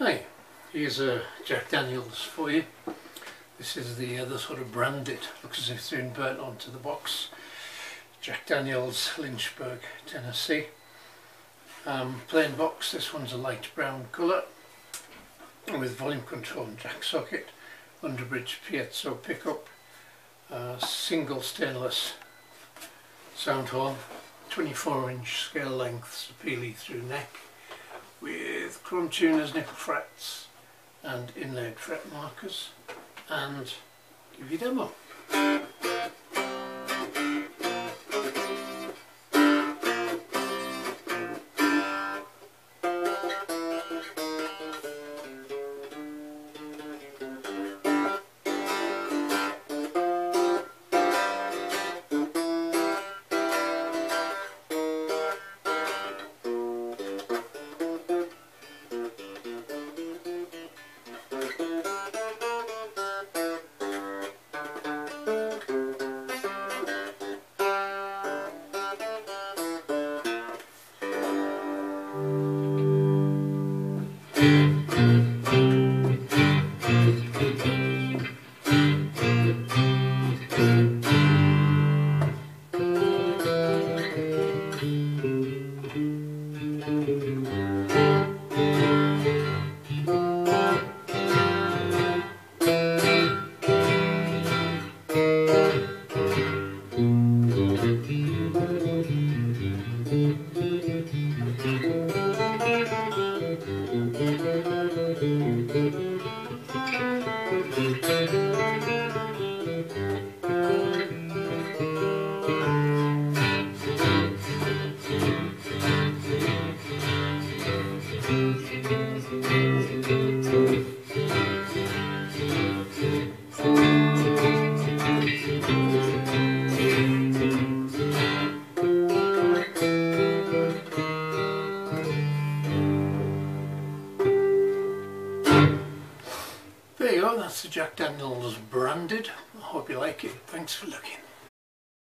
Hi, here's a Jack Daniels for you. This is the other sort of branded, looks as if it's been burnt onto the box. Jack Daniels, Lynchburg, Tennessee. Um, plain box, this one's a light brown colour with volume control and jack socket, underbridge piezo pickup, uh, single stainless sound horn, 24 inch scale length Sapele through neck, with chrome tuners, nickel frets and inlaid fret markers and give you a demo. There you Música that's the Jack Daniels branded. I hope you like it. Thanks for looking.